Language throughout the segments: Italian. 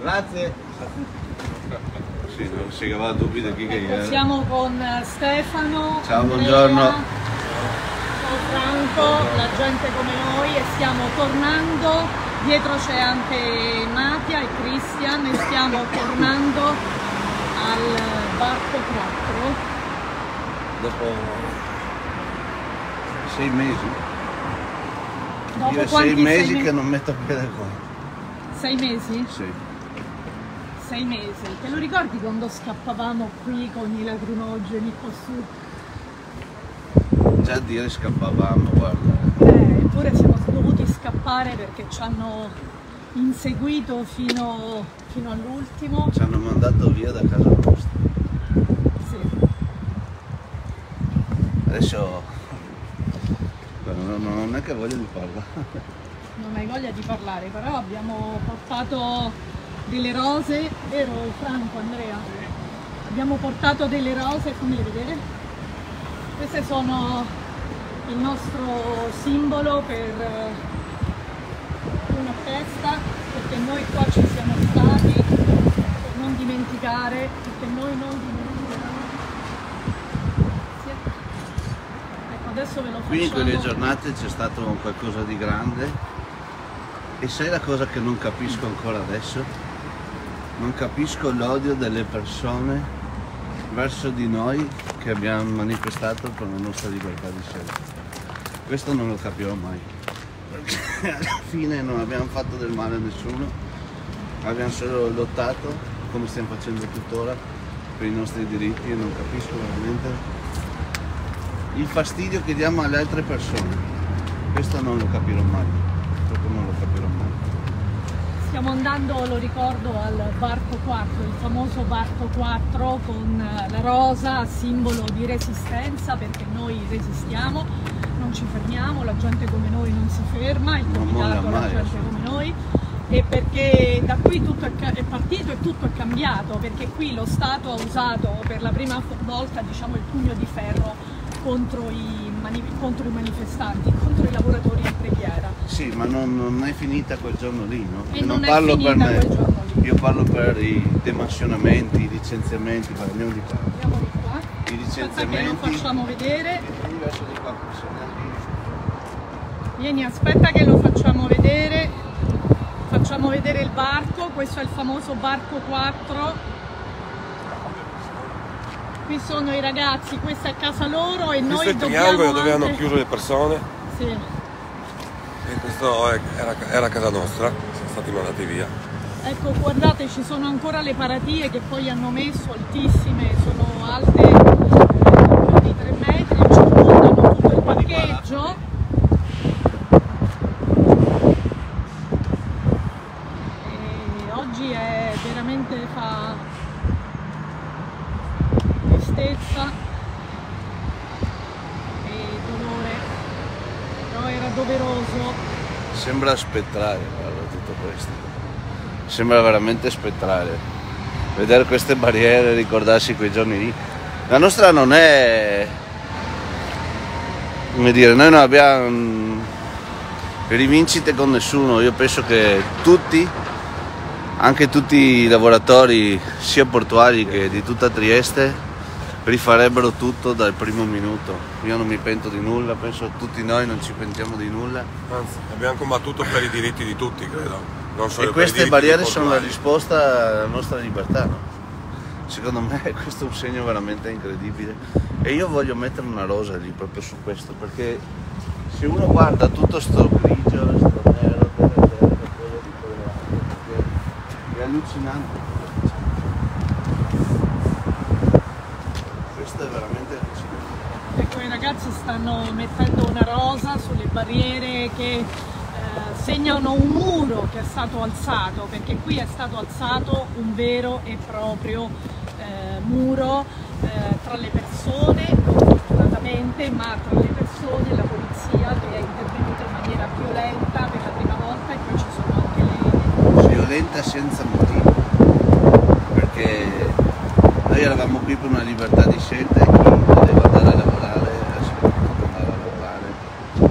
Grazie. Sì, non si cavava dubbi di chi che Ecco, era. siamo con eh, Stefano. Ciao, Andrea, buongiorno. Ciao Franco, la gente come noi e stiamo tornando. Dietro c'è anche Matia e Cristian e stiamo tornando al Barco 4. Dopo sei mesi. Dopo Io è quanti sei mesi me- che non metto piede qua. Sei mesi? Sì. Sei mesi. Te lo ricordi quando scappavamo qui con i lacrimogeni qua su? Già a dire scappavamo, guarda. Eh, eppure siamo dovuti scappare perché ci hanno inseguito fino, fino all'ultimo. Ci hanno mandato via da casa nostra. Sì. Adesso non, non è che voglio di parlare. Non hai voglia di parlare, però abbiamo portato delle rose, vero Franco, Andrea? Abbiamo portato delle rose, fammele vedere. Queste sono il nostro simbolo per eh, una festa, perché noi qua ci siamo stati, per non dimenticare, perché noi non dimentichiamo. Sì. Ecco, adesso ve lo Qui in quelle giornate c'è stato qualcosa di grande e sai la cosa che non capisco ancora adesso? Non capisco l'odio delle persone verso di noi che abbiamo manifestato per la nostra libertà di scelta. Questo non lo capirò mai. Perché alla fine non abbiamo fatto del male a nessuno, abbiamo solo lottato, come stiamo facendo tuttora, per i nostri diritti e non capisco veramente il fastidio che diamo alle altre persone. Questo non lo capirò mai, proprio non lo capirò. Stiamo andando, lo ricordo, al Barco 4, il famoso Barco 4 con eh, la rosa, simbolo di resistenza perché noi resistiamo, non ci fermiamo, la gente come noi non si ferma, il comitato, la gente come noi. E perché da qui tutto è partito e tutto è cambiato, perché qui lo Stato ha usato per la prima volta diciamo, il pugno di ferro contro i, contro i manifestanti, contro i lavoratori in preghiera. Sì, ma non, non è finita quel giorno lì, no? E Io non è parlo per me, io parlo per i demansionamenti, i licenziamenti, parliamo di qua. Andiamo di qua. I Aspetta che lo licenziamenti. facciamo vedere. Vieni, aspetta che lo facciamo vedere. Facciamo vedere il barco, questo è il famoso barco 4. Qui sono i ragazzi, questa è casa loro e Questo noi è il dobbiamo triangolo dove hanno anche- chiuso le persone Sì. e questo era, era casa nostra, siamo stati mandati via. Ecco, guardate, ci sono ancora le paratie che poi hanno messo altissime, sono alte eh, più di 3 metri, circondano tutto il parcheggio. E oggi è veramente fa tristezza e dolore, però era doveroso Sembra spettrale, guarda tutto questo. Sembra veramente spettrale. Vedere queste barriere, ricordarsi quei giorni lì. La nostra non è. come dire, noi non abbiamo mm, rivincite con nessuno. Io penso che tutti, anche tutti i lavoratori, sia portuali che di tutta Trieste, rifarebbero tutto dal primo minuto. Io non mi pento di nulla, penso tutti noi non ci pentiamo di nulla. Anzi, abbiamo combattuto per i diritti di tutti, credo. Non solo E queste barriere sono la risposta alla nostra libertà, no? Secondo me questo è un segno veramente incredibile. E io voglio mettere una rosa lì proprio su questo, perché se uno guarda tutto sto grigio, sto nero, terra, terra, quello di quelle altre, perché è allucinante. Questo è veramente allucinante. Ecco, i ragazzi stanno mettendo una rosa sulle barriere che eh, segnano un muro che è stato alzato, perché qui è stato alzato un vero e proprio eh, muro eh, tra le persone, non fortunatamente, ma tra le persone la polizia che è intervenuta in maniera violenta per la prima volta e poi ci sono anche le... violenta senza motivo perché noi eravamo qui per una libertà di scelta e chi doveva andare a lavorare ha scelto di andare a lavorare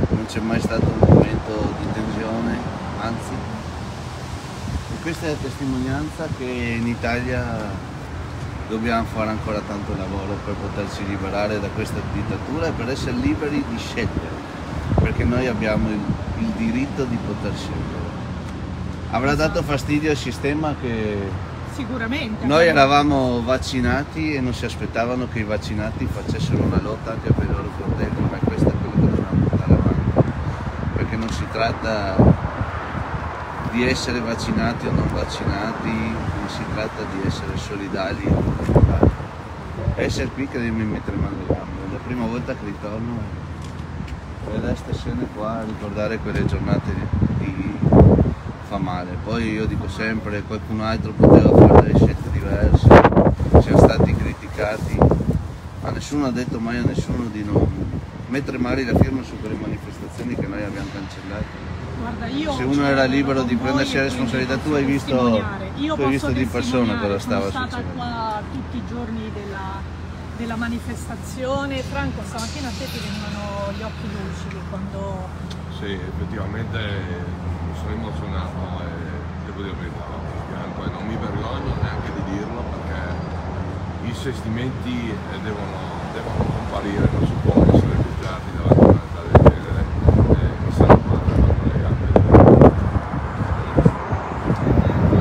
non c'è mai stato un momento di tensione anzi questa è la testimonianza che in Italia dobbiamo fare ancora tanto lavoro per poterci liberare da questa dittatura e per essere liberi di scegliere, perché noi abbiamo il, il diritto di poter scegliere. Avrà dato fastidio al sistema che Sicuramente. noi eravamo vaccinati e non si aspettavano che i vaccinati facessero una lotta anche per i loro fratelli, ma questo è quello che dobbiamo portare avanti, perché non si tratta di essere vaccinati o non vaccinati, non si tratta di essere solidali o non solidali. Essere qui che devi mettere mano alle gambe, è la prima volta che ritorno e queste scene qua, ricordare quelle giornate di fa male. Poi io dico sempre qualcun altro poteva fare delle scelte diverse, siamo stati criticati, ma nessuno ha detto mai a nessuno di non mettere magari la firma su quelle manifestazioni cancellato. Guarda, io Se uno era ero libero di prendersi la responsabilità, tu hai visto- tu hai visto di persona cosa stava Sono stata succedendo. qua tutti i giorni della, della manifestazione. Franco, stamattina a te ti venivano gli occhi lucidi quando Sì, effettivamente mi sono emozionato e devo dire la verità, pianto e non mi vergogno neanche di dirlo perché i sentimenti eh, devono, devono comparire, non si può essere bugiati davanti a una realtà del genere e mi sento male quando le gambe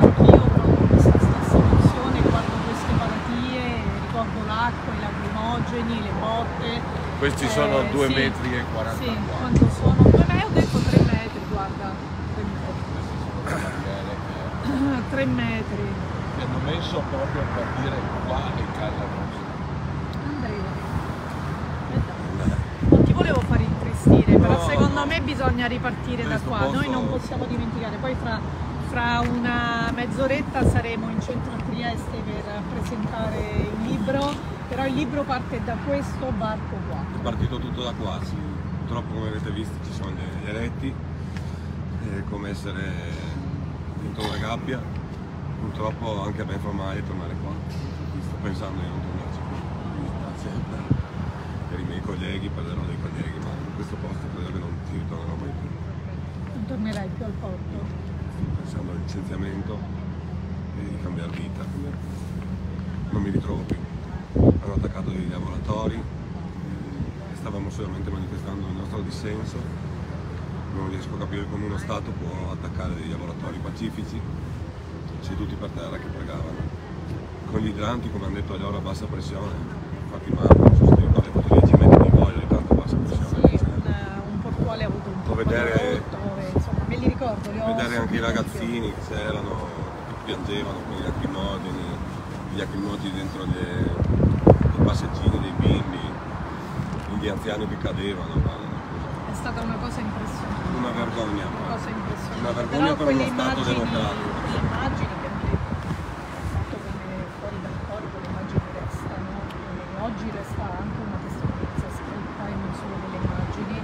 Anch'io provo questa stessa emozione, guardo queste malattie, ricordo l'acqua, i lacrimogeni, le botte. Questi sono 2 sì, metri e 40 Sì, quando sono due metri, ho detto tre metri, guarda, tre metri. Tre metri. Mi hanno messo proprio per dire qua è casa nostra. Andrea. Non ti volevo far intristire, però No, secondo no. me bisogna ripartire da qua. posto- Noi non possiamo dimenticare, poi fra, fra una mezz'oretta saremo in centro a Trieste per presentare il libro, però il libro parte da questo barco qua. È partito tutto da qua, sì. purtroppo come avete visto ci sono gli eletti, è come essere dentro una gabbia, purtroppo anche a me fa male tornare qua, sto pensando di non tornarci più, grazie per, per i miei colleghi, perderò dei colleghi, ma in questo posto credo che non ci ritornerò mai più, Non tornerai più al porto. sto pensando al licenziamento e di cambiare vita, non mi ritrovo più, hanno attaccato dei lavoratori, stavamo solamente manifestando il nostro dissenso, non riesco a capire come uno Stato può attaccare dei lavoratori pacifici, seduti per terra che pregavano. Con gli idranti, come hanno detto loro, a bassa pressione, infatti Marco sosteneva le foto 10 metri di voglia di tanto bassa pressione. Sì, un, portuale ha avuto un po' di vedere- rotto, insomma, me li ricordo, li Vedere anche i ragazzini che c'erano, che piangevano con i lacrimogeni, gli lacrimogeni dentro le, passeggini dei bimbi, gli anziani che cadevano, È stata una cosa impressionante. una vergogna. Una cosa impressionante. Una vergogna Però per quelle uno Stato immagini, democratico. le immagini che mi fatto come fuori dal corpo, le immagini restano. E oggi resta anche una testimonianza scritta e non solo delle immagini.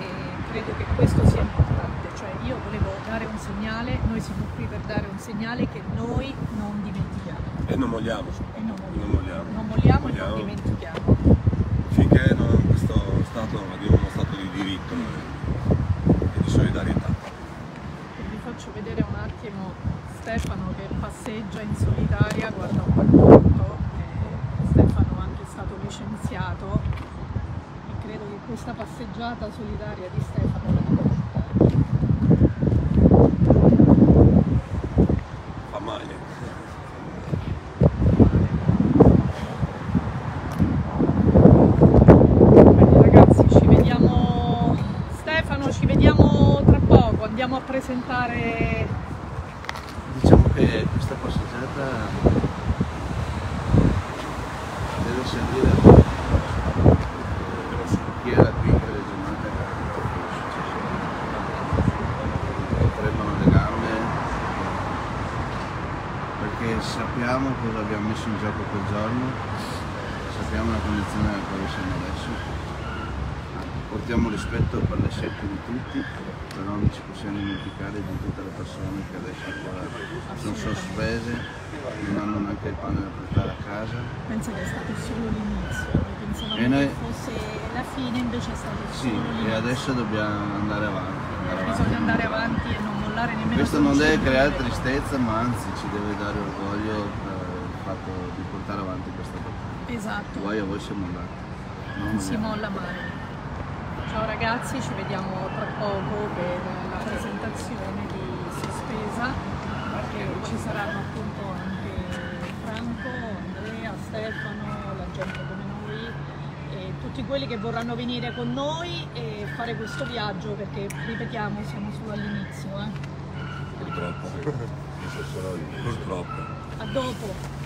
E credo che questo sia importante. Cioè io volevo dare un segnale, noi siamo qui per dare un segnale che noi non dimentichiamo. E non molliamo, E non molliamo. Dimentichiamo. finché non, questo Stato non dio uno Stato di diritto e, e di solidarietà. E vi faccio vedere un attimo Stefano che passeggia in solitaria, guarda un po' Stefano è anche stato licenziato e credo che questa passeggiata solitaria di Stefano la debba portare. Fa male. Quindi ragazzi ci vediamo, Stefano ci vediamo tra poco, andiamo a presentare Diciamo che questa passeggiata deve servire a tutti. Chi era qui che le giornate tremano le gambe perché sappiamo cosa abbiamo messo in gioco quel giorno, sappiamo la condizione nella quale siamo adesso. Portiamo rispetto per le scelte di tutti, però non ci possiamo dimenticare di tutte le persone che adesso ancora sono sospese, non hanno neanche il pane da portare a casa. Penso che è stato solo l'inizio, pensavamo E noi- che fosse la fine, invece è stato Sì, solo e l'inizio. adesso dobbiamo andare avanti. Andare avanti. Bisogna andare avanti e non mollare nemmeno Questo non deve creare tristezza, ma anzi ci deve dare orgoglio eh, il fatto di portare avanti questa battaglia. Esatto, Voi a voi siamo andati. Non non si molla mai. Ciao ragazzi, ci vediamo tra poco per la presentazione di Sospesa, che ci saranno appunto anche Franco, Andrea, Stefano, la gente come noi e tutti quelli che vorranno venire con noi e fare questo viaggio perché ripetiamo siamo solo all'inizio. eh. Purtroppo. Purtroppo. A dopo!